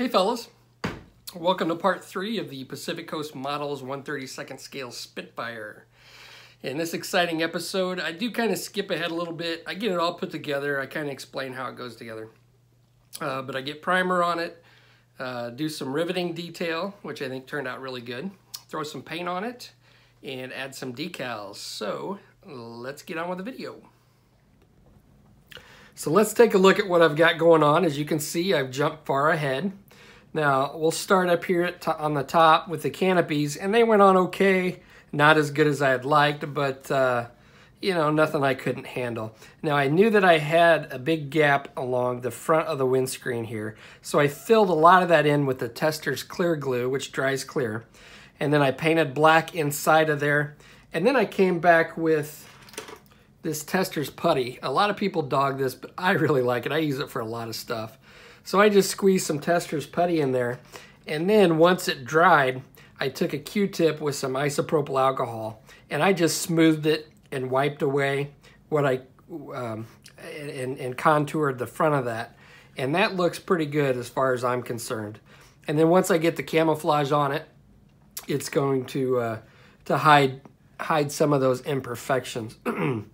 Hey fellas, welcome to part three of the Pacific Coast Models 132nd scale Spitfire. In this exciting episode, I do kind of skip ahead a little bit. I get it all put together. I kind of explain how it goes together. Uh, but I get primer on it, uh, do some riveting detail, which I think turned out really good, throw some paint on it, and add some decals. So let's get on with the video. So let's take a look at what I've got going on. As you can see, I've jumped far ahead. Now, we'll start up here on the top with the canopies, and they went on okay. Not as good as I had liked, but, uh, you know, nothing I couldn't handle. Now, I knew that I had a big gap along the front of the windscreen here, so I filled a lot of that in with the Testors clear glue, which dries clear. And then I painted black inside of there. And then I came back with this Testors putty. A lot of people dog this, but I really like it. I use it for a lot of stuff. So I just squeezed some Testors putty in there. And then once it dried, I took a Q-tip with some isopropyl alcohol and I just smoothed it and wiped away what I, um, and, and contoured the front of that. And that looks pretty good as far as I'm concerned. And then once I get the camouflage on it, it's going to, uh, to hide, hide some of those imperfections.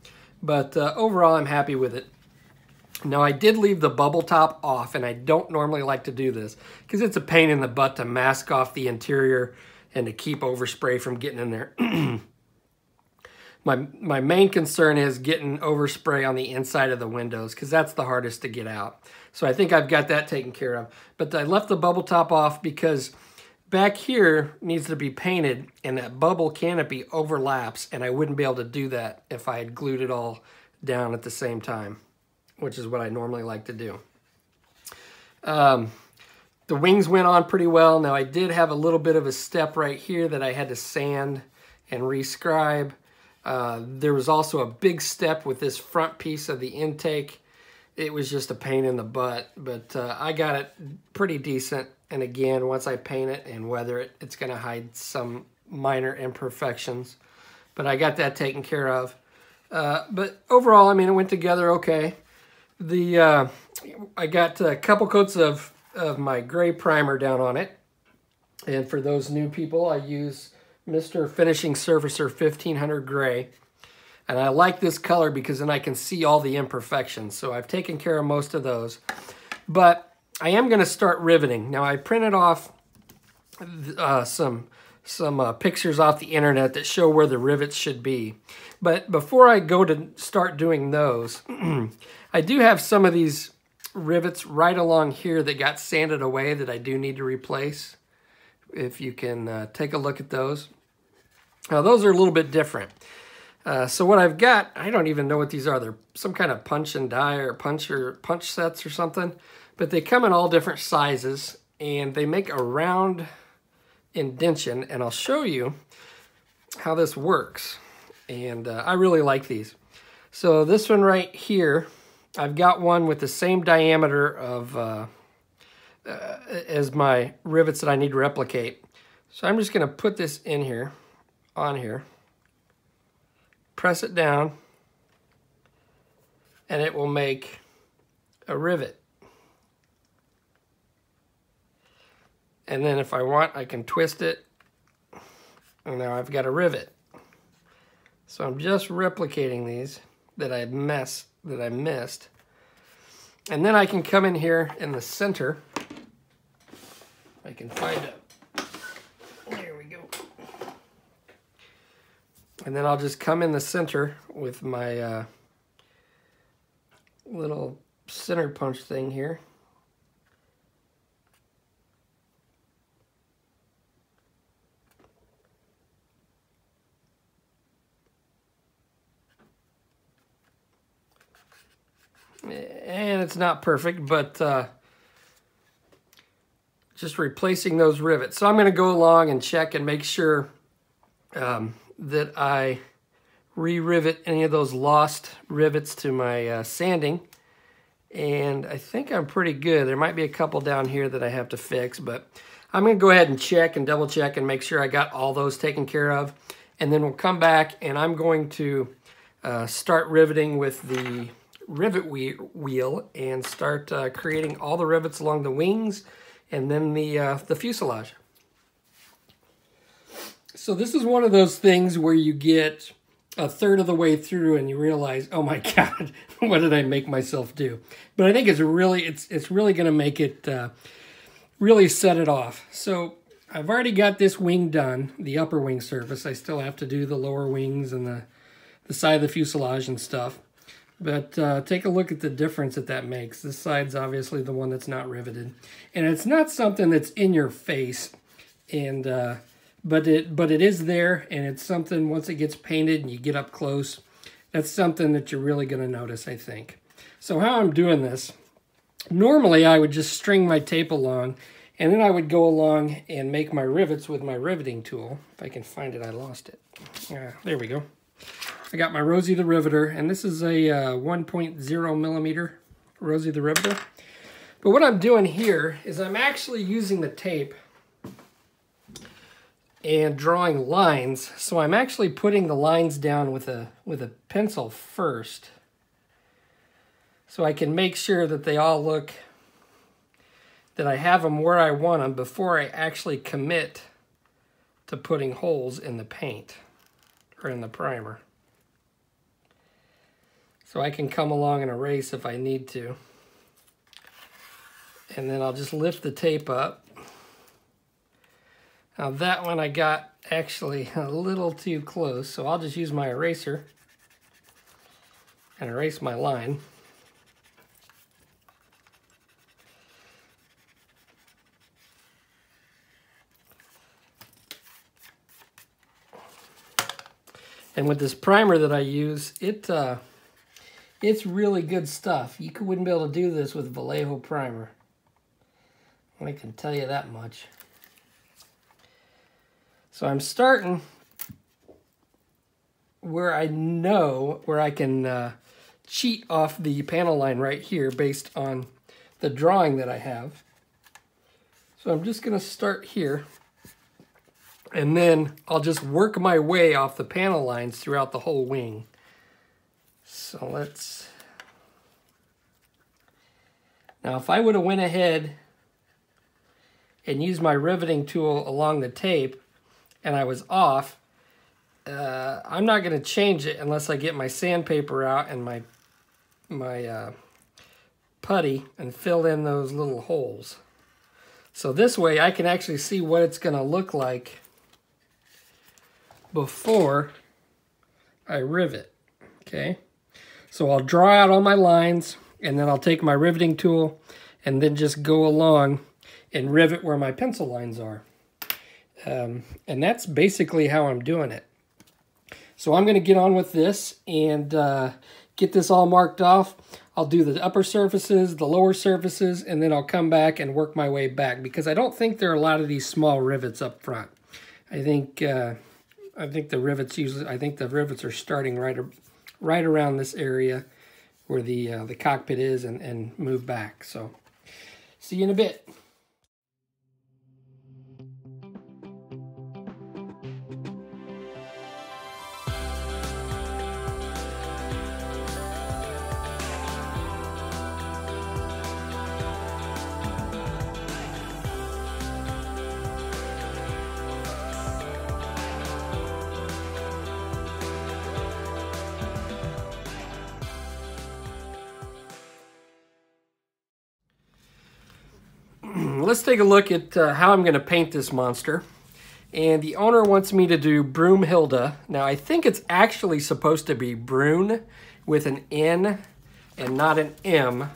but uh, overall, I'm happy with it. Now I did leave the bubble top off and I don't normally like to do this because it's a pain in the butt to mask off the interior and to keep overspray from getting in there. my, my main concern is getting overspray on the inside of the windows because that's the hardest to get out. So I think I've got that taken care of. But I left the bubble top off because back here needs to be painted and that bubble canopy overlaps and I wouldn't be able to do that if I had glued it all down at the same time which is what I normally like to do. Um, the wings went on pretty well. Now I did have a little bit of a step right here that I had to sand and rescribe. Uh, there was also a big step with this front piece of the intake. It was just a pain in the butt, but uh, I got it pretty decent. And again, once I paint it and weather it, it's gonna hide some minor imperfections. But I got that taken care of. Uh, but overall, I mean, it went together okay. The uh, I got a couple coats of, of my gray primer down on it. And for those new people, I use Mr. Finishing Surfacer 1500 Gray. And I like this color because then I can see all the imperfections. So I've taken care of most of those. But I am going to start riveting. Now I printed off uh, some some uh, pictures off the internet that show where the rivets should be. But before I go to start doing those, I do have some of these rivets right along here that got sanded away that I do need to replace. If you can uh, take a look at those. Now those are a little bit different. Uh, so what I've got, I don't even know what these are. They're some kind of punch and die or punch or punch sets or something. But they come in all different sizes and they make a round indention and I'll show you how this works. And uh, I really like these. So this one right here, I've got one with the same diameter of uh, uh, as my rivets that I need to replicate. So I'm just going to put this in here, on here, press it down, and it will make a rivet. And then if I want, I can twist it. And now I've got a rivet. So I'm just replicating these that I mess that I missed. And then I can come in here in the center. I can find it. There we go. And then I'll just come in the center with my uh, little center punch thing here. And it's not perfect, but uh, just replacing those rivets. So I'm going to go along and check and make sure um, that I re-rivet any of those lost rivets to my uh, sanding. And I think I'm pretty good. There might be a couple down here that I have to fix, but I'm going to go ahead and check and double check and make sure I got all those taken care of. And then we'll come back and I'm going to uh, start riveting with the rivet wheel and start uh, creating all the rivets along the wings and then the, uh, the fuselage. So this is one of those things where you get a third of the way through and you realize, oh my God, what did I make myself do? But I think it's really, it's, it's really going to make it, uh, really set it off. So I've already got this wing done, the upper wing surface. I still have to do the lower wings and the, the side of the fuselage and stuff. But uh, take a look at the difference that that makes. This side's obviously the one that's not riveted. And it's not something that's in your face. And uh, but it but it is there and it's something once it gets painted and you get up close that's something that you're really going to notice I think so how I'm doing this normally I would just string my tape along and then I would go along and make my rivets with my riveting tool if I can find it I lost it yeah there we go I got my Rosie the Riveter and this is a uh, 1.0 millimeter Rosie the Riveter but what I'm doing here is I'm actually using the tape and drawing lines. So I'm actually putting the lines down with a, with a pencil first. So I can make sure that they all look, that I have them where I want them before I actually commit to putting holes in the paint or in the primer. So I can come along and erase if I need to. And then I'll just lift the tape up now that one I got actually a little too close, so I'll just use my eraser and erase my line. And with this primer that I use, it uh, it's really good stuff. You wouldn't be able to do this with Vallejo primer. I can tell you that much. So I'm starting where I know, where I can uh, cheat off the panel line right here based on the drawing that I have. So I'm just going to start here. And then I'll just work my way off the panel lines throughout the whole wing. So let's... Now if I would have went ahead and used my riveting tool along the tape, and I was off, uh, I'm not going to change it unless I get my sandpaper out and my my uh, putty and fill in those little holes. So this way I can actually see what it's going to look like before I rivet. Okay, so I'll draw out all my lines and then I'll take my riveting tool and then just go along and rivet where my pencil lines are. Um, and that's basically how I'm doing it. So I'm going to get on with this and uh, get this all marked off. I'll do the upper surfaces, the lower surfaces, and then I'll come back and work my way back because I don't think there are a lot of these small rivets up front. I think uh, I think the rivets usually I think the rivets are starting right right around this area where the uh, the cockpit is and, and move back. So see you in a bit. Let's take a look at uh, how I'm going to paint this monster. And the owner wants me to do Broomhilda. Now, I think it's actually supposed to be Brune with an N and not an M.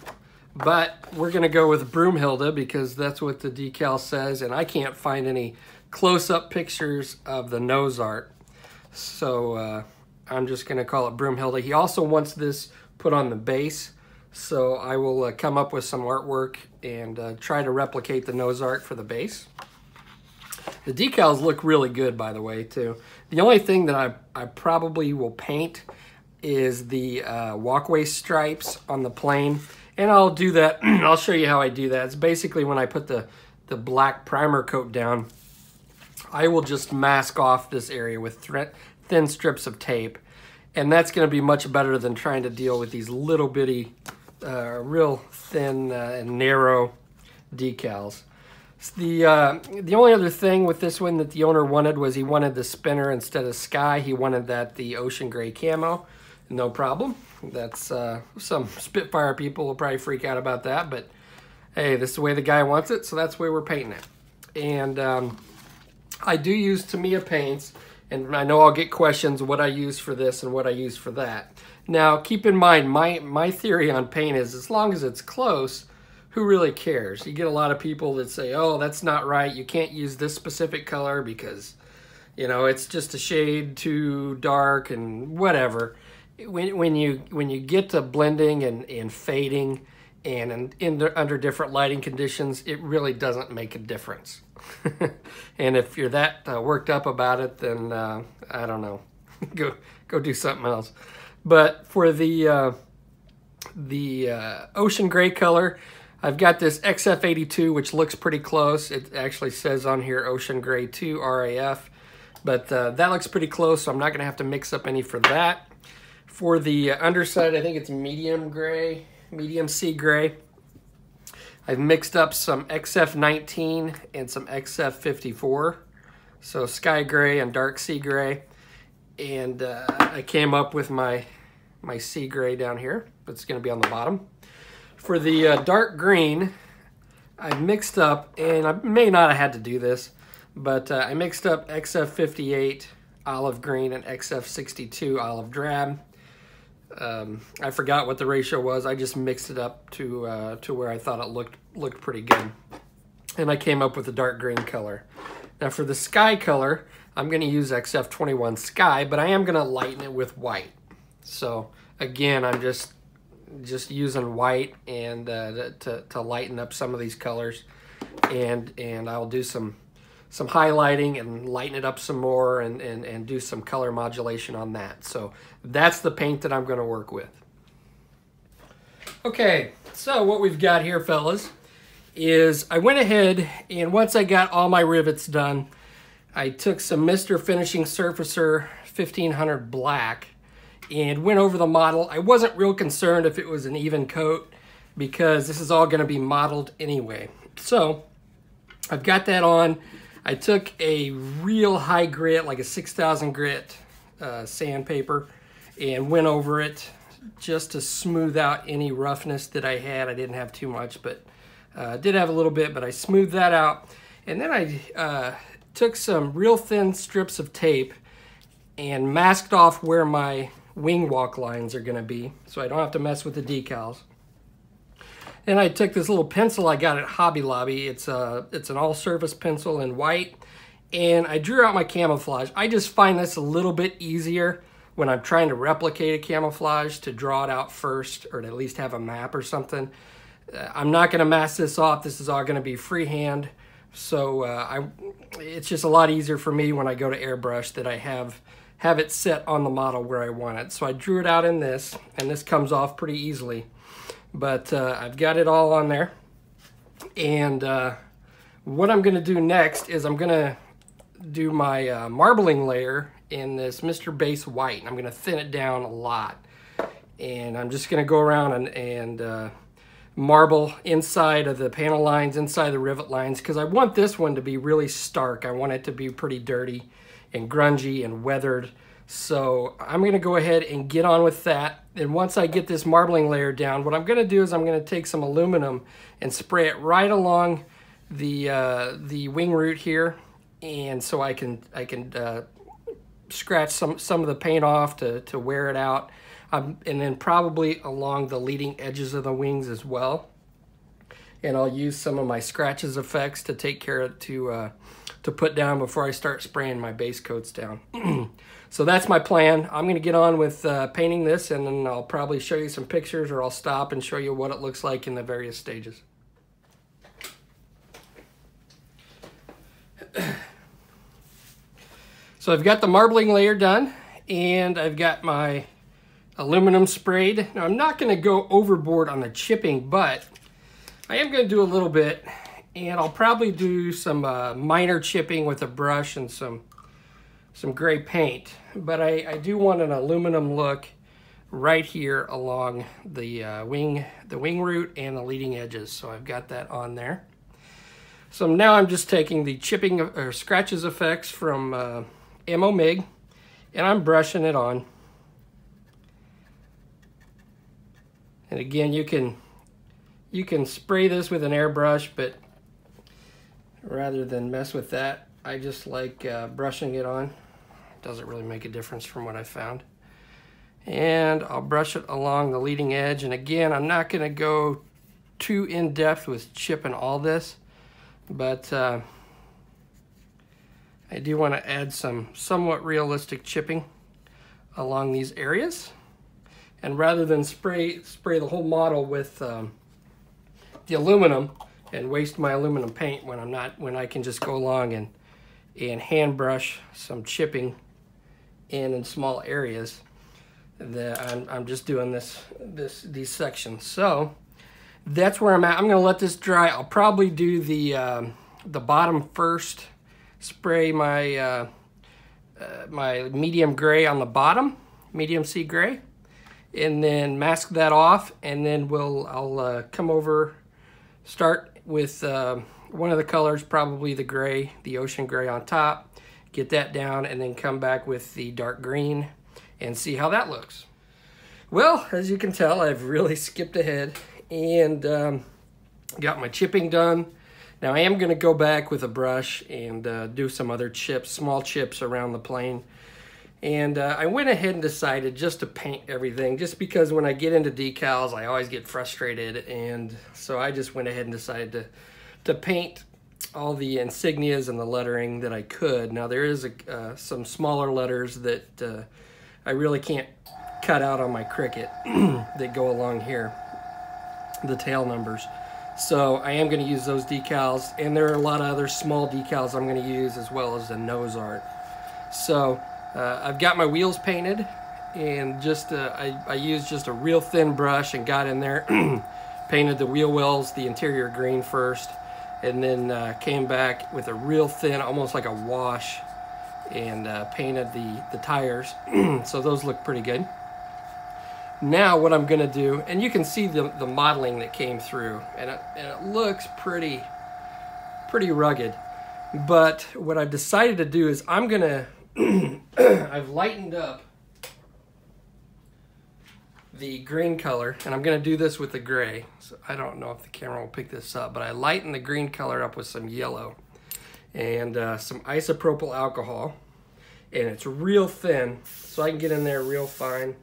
But we're going to go with Broomhilda because that's what the decal says. And I can't find any close-up pictures of the nose art. So uh, I'm just going to call it Broomhilda. He also wants this put on the base. So I will uh, come up with some artwork and uh, try to replicate the nose art for the base. The decals look really good, by the way, too. The only thing that I, I probably will paint is the uh, walkway stripes on the plane. And I'll do that, I'll show you how I do that. It's basically when I put the, the black primer coat down, I will just mask off this area with thin strips of tape. And that's gonna be much better than trying to deal with these little bitty uh, real thin uh, and narrow decals. The uh, the only other thing with this one that the owner wanted was he wanted the spinner instead of sky. He wanted that the ocean gray camo. No problem. That's uh, some Spitfire people will probably freak out about that, but hey, this is the way the guy wants it, so that's the way we're painting it. And um, I do use Tamiya paints, and I know I'll get questions what I use for this and what I use for that. Now, keep in mind, my, my theory on paint is as long as it's close, who really cares? You get a lot of people that say, oh, that's not right. You can't use this specific color because, you know, it's just a shade too dark and whatever. When, when you when you get to blending and, and fading and in, in under different lighting conditions, it really doesn't make a difference. and if you're that uh, worked up about it, then uh, I don't know, go go do something else. But for the uh, the uh, ocean gray color, I've got this XF82, which looks pretty close. It actually says on here Ocean Gray 2 RAF, but uh, that looks pretty close, so I'm not going to have to mix up any for that. For the underside, I think it's medium gray, medium sea gray. I've mixed up some XF19 and some XF54, so sky gray and dark sea gray. And uh, I came up with my, my sea gray down here. Going to be on the bottom. For the uh, dark green, I mixed up, and I may not have had to do this, but uh, I mixed up XF58 olive green and XF62 olive drab. Um, I forgot what the ratio was. I just mixed it up to uh, to where I thought it looked looked pretty good, and I came up with a dark green color. Now for the sky color, I'm going to use XF21 Sky, but I am going to lighten it with white. So again, I'm just just using white and uh, to, to lighten up some of these colors and and I'll do some some highlighting and lighten it up some more and, and, and do some color modulation on that. So that's the paint that I'm going to work with. Okay, so what we've got here, fellas, is I went ahead and once I got all my rivets done, I took some Mr. Finishing Surfacer 1500 Black and went over the model. I wasn't real concerned if it was an even coat because this is all going to be marbled anyway. So I've got that on. I took a real high grit, like a 6,000 grit uh, sandpaper and went over it just to smooth out any roughness that I had. I didn't have too much, but uh, did have a little bit, but I smoothed that out. And then I uh, took some real thin strips of tape and masked off where my wing walk lines are going to be, so I don't have to mess with the decals. And I took this little pencil I got at Hobby Lobby. It's a it's an all-surface pencil in white, and I drew out my camouflage. I just find this a little bit easier when I'm trying to replicate a camouflage to draw it out first, or to at least have a map or something. Uh, I'm not going to mask this off. This is all going to be freehand. So uh, I, it's just a lot easier for me when I go to airbrush that I have have it set on the model where I want it. So I drew it out in this, and this comes off pretty easily. But uh, I've got it all on there. And uh, what I'm gonna do next is I'm gonna do my uh, marbling layer in this Mr. Base White. I'm gonna thin it down a lot. And I'm just gonna go around and, and uh, marble inside of the panel lines, inside the rivet lines, because I want this one to be really stark. I want it to be pretty dirty and grungy and weathered. So I'm gonna go ahead and get on with that. And once I get this marbling layer down, what I'm gonna do is I'm gonna take some aluminum and spray it right along the uh, the wing root here. And so I can I can uh, scratch some, some of the paint off to, to wear it out. Um, and then probably along the leading edges of the wings as well. And I'll use some of my scratches effects to take care of, to uh, to put down before I start spraying my base coats down. so that's my plan. I'm going to get on with uh, painting this and then I'll probably show you some pictures or I'll stop and show you what it looks like in the various stages. so I've got the marbling layer done and I've got my aluminum sprayed. Now I'm not going to go overboard on the chipping, but I am going to do a little bit and I'll probably do some uh, minor chipping with a brush and some some gray paint. But I, I do want an aluminum look right here along the uh, wing the wing root and the leading edges. So I've got that on there. So now I'm just taking the chipping or scratches effects from uh, Ammo MIG and I'm brushing it on. And again, you can you can spray this with an airbrush, but rather than mess with that, I just like uh, brushing it on. Doesn't really make a difference from what I found. And I'll brush it along the leading edge. And again, I'm not gonna go too in-depth with chipping all this, but uh, I do want to add some somewhat realistic chipping along these areas. And rather than spray spray the whole model with um, the aluminum and waste my aluminum paint when I'm not when I can just go along and and hand brush some chipping in in small areas that I'm, I'm just doing this this these sections. So that's where I'm at. I'm gonna let this dry. I'll probably do the um, the bottom first spray my uh, uh, my medium gray on the bottom medium sea gray and then mask that off and then we'll I'll uh, come over start with uh, one of the colors probably the gray the ocean gray on top get that down and then come back with the dark green and see how that looks. Well as you can tell I've really skipped ahead and um, got my chipping done. Now I am going to go back with a brush and uh, do some other chips small chips around the plane and uh, I went ahead and decided just to paint everything, just because when I get into decals, I always get frustrated. And so I just went ahead and decided to, to paint all the insignias and the lettering that I could. Now there is a, uh, some smaller letters that uh, I really can't cut out on my Cricut that go along here, the tail numbers. So I am going to use those decals, and there are a lot of other small decals I'm going to use as well as the nose art. So uh, I've got my wheels painted and just uh, I, I used just a real thin brush and got in there painted the wheel wells the interior green first and then uh, came back with a real thin almost like a wash and uh, painted the the tires. So those look pretty good. Now what I'm gonna do and you can see the, the marbling that came through and it, and it looks pretty pretty rugged. But what I've decided to do is I'm gonna I've lightened up the green color, and I'm gonna do this with the gray. So I don't know if the camera will pick this up, but I lighten the green color up with some yellow and uh, some isopropyl alcohol. And it's real thin, so I can get in there real fine.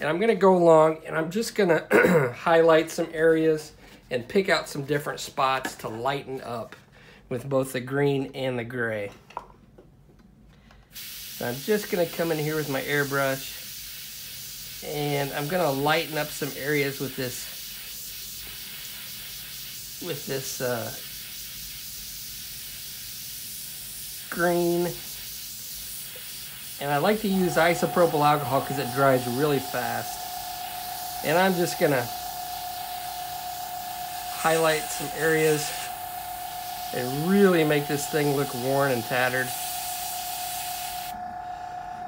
And I'm gonna go along and I'm just gonna highlight some areas and pick out some different spots to lighten up with both the green and the gray. I'm just gonna come in here with my airbrush and I'm gonna lighten up some areas with this with this uh, green and I like to use isopropyl alcohol because it dries really fast and I'm just gonna highlight some areas and really make this thing look worn and tattered.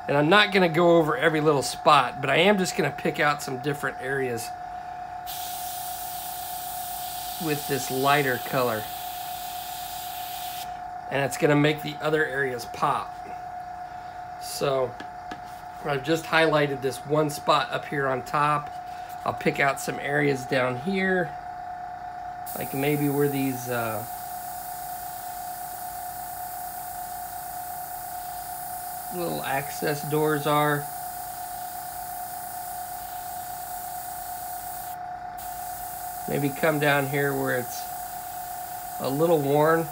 And I'm not gonna go over every little spot, but I am just gonna pick out some different areas with this lighter color. And it's gonna make the other areas pop. So I've just highlighted this one spot up here on top. I'll pick out some areas down here, like maybe where these uh, little access doors are. Maybe come down here where it's a little worn.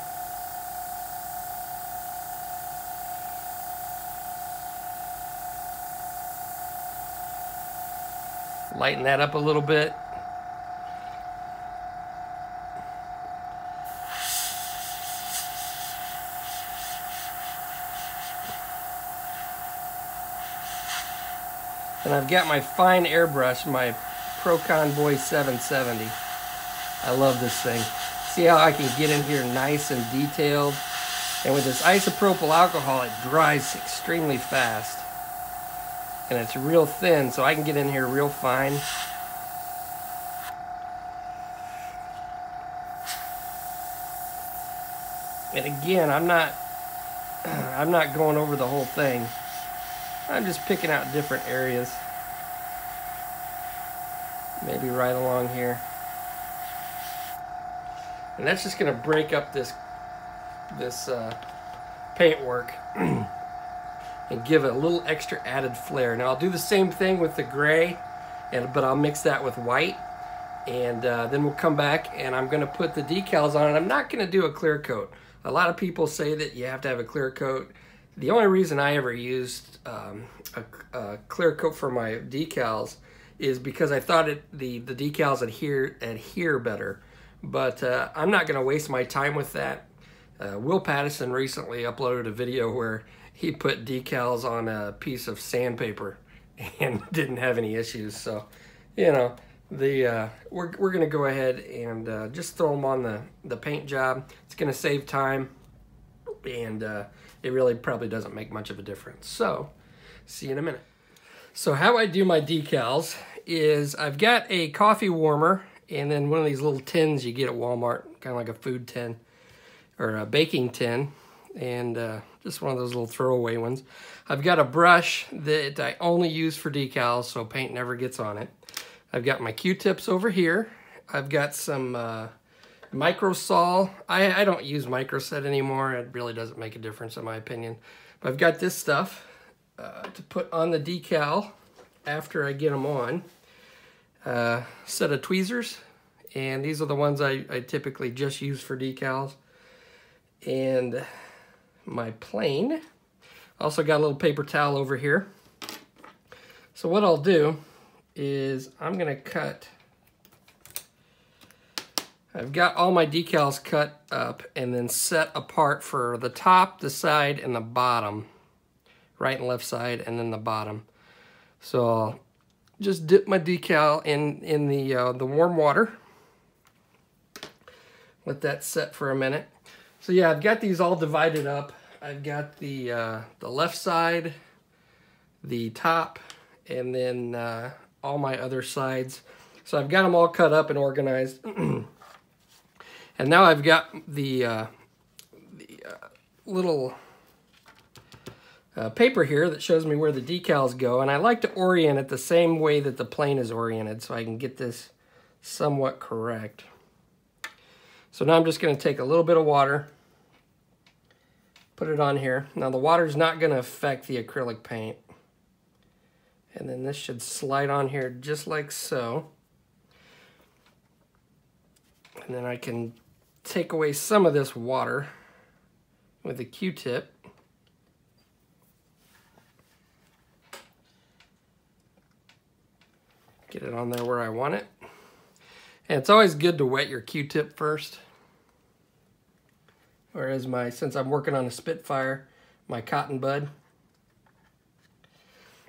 Lighten that up a little bit. And I've got my fine airbrush, my Procon Boy 770. I love this thing. See how I can get in here nice and detailed? And with this isopropyl alcohol, it dries extremely fast. And it's real thin, so I can get in here real fine. And again, I'm not, I'm not going over the whole thing. I'm just picking out different areas. Maybe right along here. And that's just gonna break up this, this uh, paintwork and give it a little extra added flair. Now I'll do the same thing with the gray, and but I'll mix that with white. And uh, then we'll come back and I'm gonna put the decals on it. I'm not gonna do a clear coat. A lot of people say that you have to have a clear coat. The only reason I ever used um, a, a, clear coat for my decals is because I thought it, the, the decals adhere, adhere better. But uh, I'm not going to waste my time with that. Uh, Will Pattison recently uploaded a video where he put decals on a piece of sandpaper and didn't have any issues. So, you know, the uh, we're, we're going to go ahead and uh, just throw them on the, the paint job. It's going to save time and uh, it really probably doesn't make much of a difference. So, see you in a minute. So how I do my decals is I've got a coffee warmer and then one of these little tins you get at Walmart, kind of like a food tin or a baking tin and uh, just one of those little throwaway ones. I've got a brush that I only use for decals so paint never gets on it. I've got my Q-tips over here. I've got some uh, Microsol. I, I don't use Microset anymore. It really doesn't make a difference in my opinion. But I've got this stuff uh, to put on the decal after I get them on. Uh, set of tweezers. And these are the ones I, I typically just use for decals. And my plane. Also got a little paper towel over here. So what I'll do is I'm to cut I've got all my decals cut up and then set apart for the top, the side, and the bottom. Right and left side, and then the bottom. So I'll just dip my decal in, in the, uh, the warm water. Let that set for a minute. So yeah, I've got these all divided up. I've got the, uh, the left side, the top, and then uh, all my other sides. So I've got them all cut up and organized. And now I've got the, uh, the uh, little uh, paper here that shows me where the decals go. And I like to orient it the same way that the plane is oriented so I can get this somewhat correct. So now I'm just going to take a little bit of water, put it on here. Now the water is not going to affect the acrylic paint. And then this should slide on here just like so. And then I can take away some of this water with a Q-tip. Get it on there where I want it. And it's always good to wet your Q-tip first. Whereas my, since I'm working on a Spitfire, my cotton bud.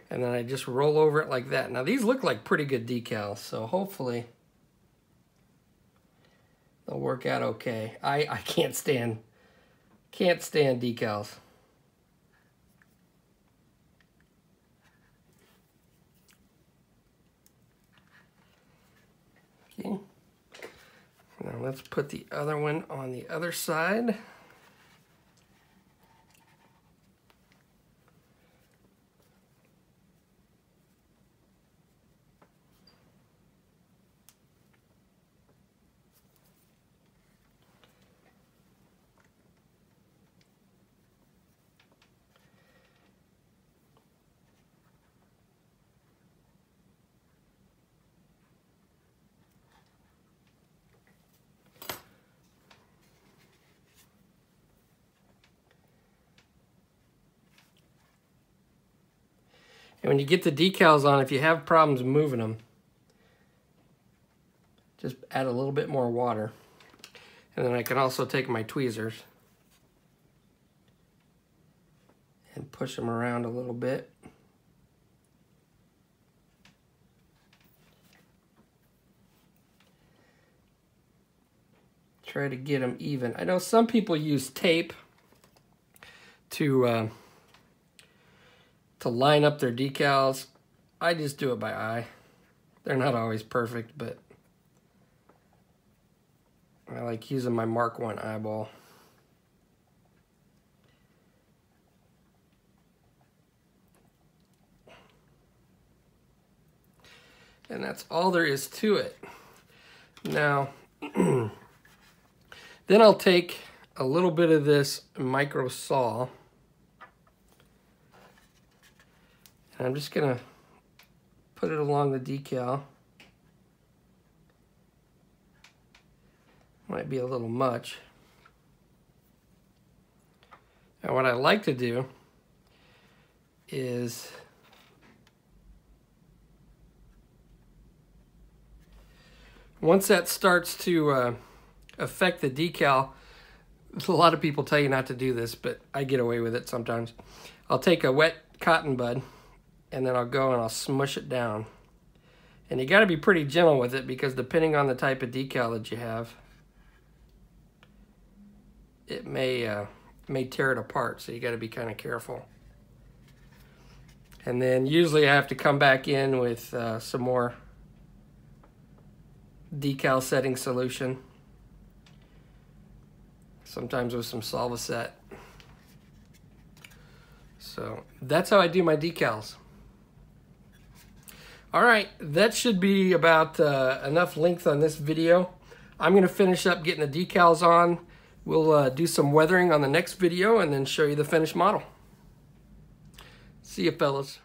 And then I just roll over it like that. Now these look like pretty good decals, so hopefully they'll work out okay. I, I can't stand, can't stand decals. Okay. Now let's put the other one on the other side. And when you get the decals on, if you have problems moving them, just add a little bit more water. And then I can also take my tweezers and push them around a little bit. Try to get them even. I know some people use tape to uh, to line up their decals. I just do it by eye. They're not always perfect, but I like using my Mark 1 eyeball. And that's all there is to it. Now, then I'll take a little bit of this Microsol And I'm just gonna put it along the decal. Might be a little much. And what I like to do is once that starts to uh, affect the decal, a lot of people tell you not to do this, but I get away with it sometimes. I'll take a wet cotton bud and then I'll go and I'll smush it down. And you got to be pretty gentle with it because depending on the type of decal that you have, it may uh, may tear it apart. So you got to be kind of careful. And then usually I have to come back in with uh, some more decal setting solution. Sometimes with some Solvaset. So that's how I do my decals. All right, that should be about uh, enough length on this video. I'm to finish up getting the decals on. We'll uh, do some weathering on the next video and then show you the finished model. See you, fellas.